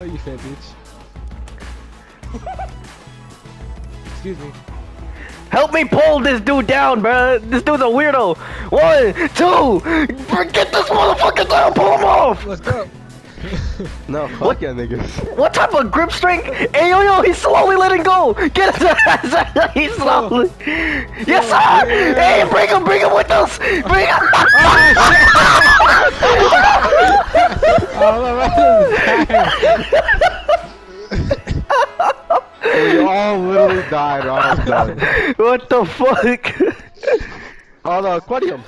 Oh, you fat bitch. Excuse me. Help me pull this dude down, bro. This dude's a weirdo. One, two, get this motherfucker down. Pull him off. Let's go. No, fuck What? yeah, niggas. What type of grip strength? Hey, yo, yo, he's slowly letting go. Get his ass. he's slowly. Yes, sir. Hey, bring him, bring him with us. Bring him. oh, we all literally died. Almost done. what the fuck? Oh no, Aquarium.